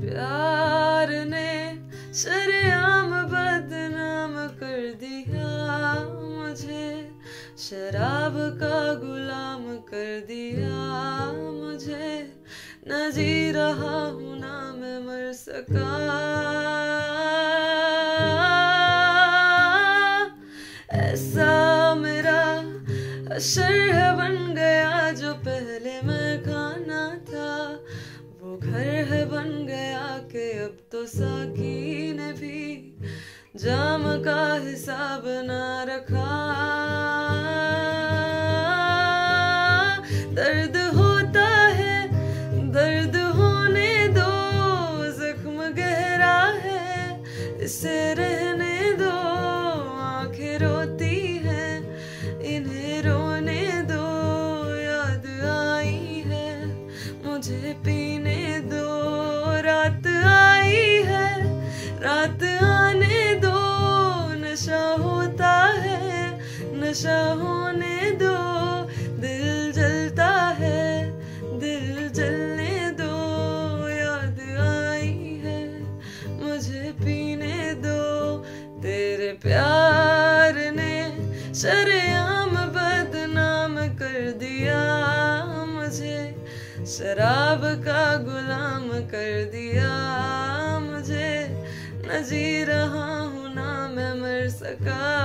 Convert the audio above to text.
प्यार ने शरेआम बदनाम कर दिया मुझे। शराब का गुलाम कर दिया मुझे। न जी रहा हूँ ना मैं मर सका। ऐसा मेरा अशर बन गया जो पहले मैं खाना बन गया कि अब तो साकी ने भी। जाम का हिसाब ना रखा। दर्द होता है, दर्द होने दो, जख्म गहरा है, इसे रहने दो, आँखें रोती हैं, इन्हें रोने रात आने दो, नशा होता है, नशा होने दो, दिल जलता है, दिल जलने दो, याद आई है, मुझे पीने दो, तेरे प्यार ने शरेआम बदनाम कर दिया मुझे, शराब का गुलाम कर दिया मुझे न जी रहा हूँ ना मैं मर सका।